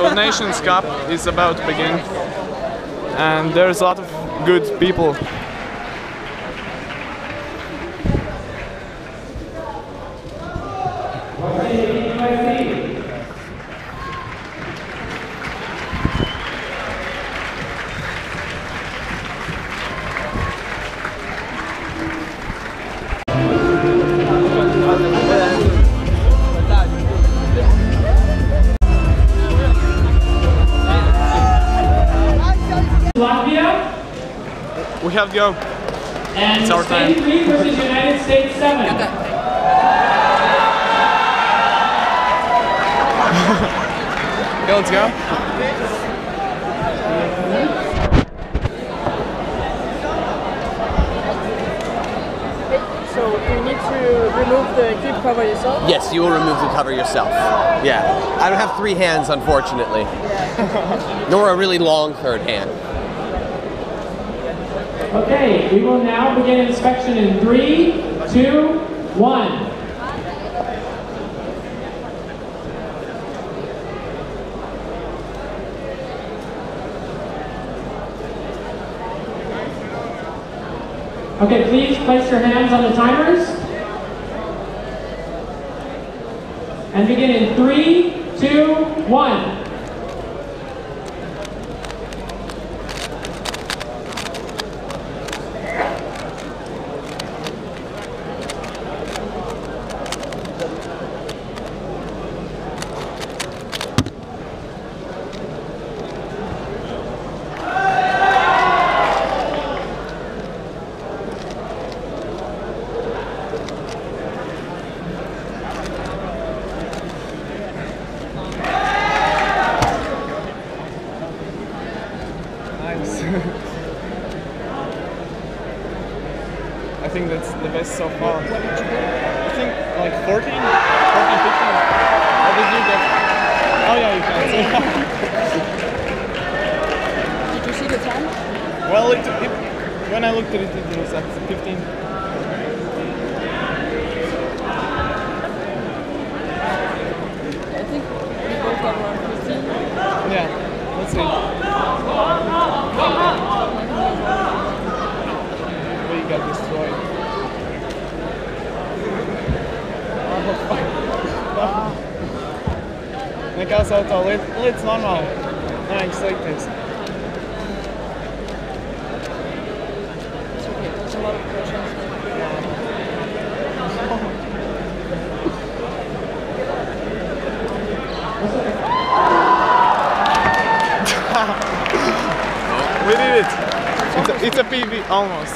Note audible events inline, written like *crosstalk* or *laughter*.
So Nations Cup is about to begin, and there's a lot of good people. We have to go. and It's our Spain time. 3 versus United States 7. Okay, *laughs* let's go. So you need to remove the clip cover yourself. Yes, you will remove the cover yourself. Yeah. I don't have three hands, unfortunately. *laughs* Nor a really long third hand. Okay, we will now begin inspection in three, two, one. Okay, please place your hands on the timers. And begin in three, two, one. I think that's the best so far. What did you get? I think like 14? 14, 15. How did you get? Oh yeah, you can see. *laughs* Did you see the time? well, it, it, when I looked at it, it was at 15. I think we both got around 15. Yeah, let's see. We got destroyed. Neka sa to, let, let's normal. Nice, like this. It's okay. There's a lot of questions. We did it! It's a, it's a PB, almost.